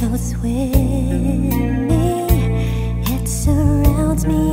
goes with me. It surrounds me